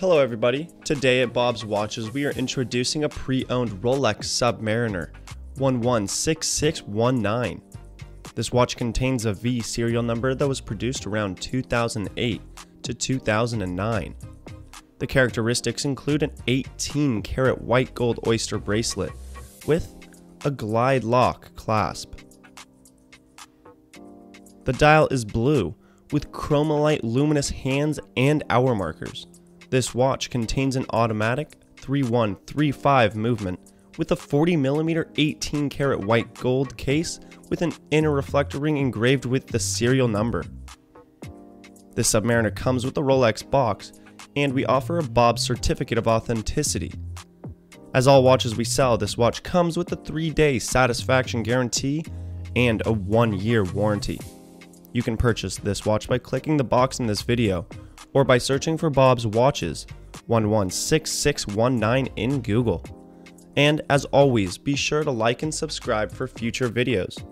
Hello everybody, today at Bob's Watches we are introducing a pre-owned Rolex Submariner 116619. This watch contains a V serial number that was produced around 2008 to 2009. The characteristics include an 18 karat white gold oyster bracelet with a glide lock clasp. The dial is blue with chromalight luminous hands and hour markers. This watch contains an automatic 3135 movement with a 40mm 18 karat white gold case with an inner reflector ring engraved with the serial number. This Submariner comes with a Rolex box, and we offer a Bob certificate of authenticity. As all watches we sell, this watch comes with a 3-day satisfaction guarantee and a 1-year warranty. You can purchase this watch by clicking the box in this video or by searching for Bob's Watches 116619 in Google. And as always, be sure to like and subscribe for future videos.